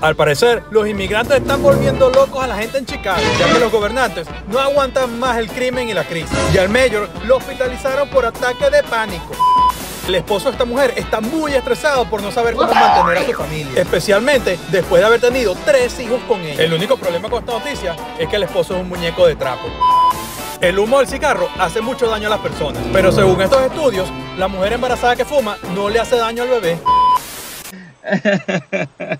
Al parecer, los inmigrantes están volviendo locos a la gente en Chicago, ya que los gobernantes no aguantan más el crimen y la crisis. Y al mayor lo hospitalizaron por ataque de pánico. El esposo de esta mujer está muy estresado por no saber cómo mantener a su familia, especialmente después de haber tenido tres hijos con ella. El único problema con esta noticia es que el esposo es un muñeco de trapo. El humo del cigarro hace mucho daño a las personas, pero según estos estudios, la mujer embarazada que fuma no le hace daño al bebé.